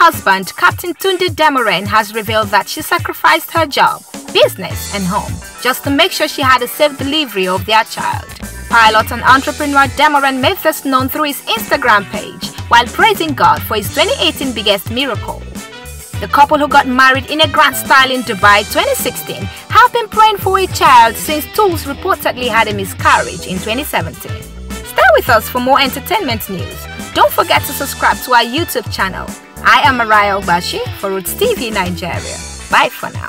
husband, Captain Tunde Demuren, has revealed that she sacrificed her job, business, and home just to make sure she had a safe delivery of their child. Pilot and entrepreneur Demuren made this known through his Instagram page while praising God for his 2018 biggest miracle. The couple who got married in a grand style in Dubai 2016 have been praying for a child since Toolz reportedly had a miscarriage in 2017. Stay with us for more entertainment news. Don't forget to subscribe to our YouTube channel. I am Mariah Obashi for Roots TV Nigeria. Bye for now.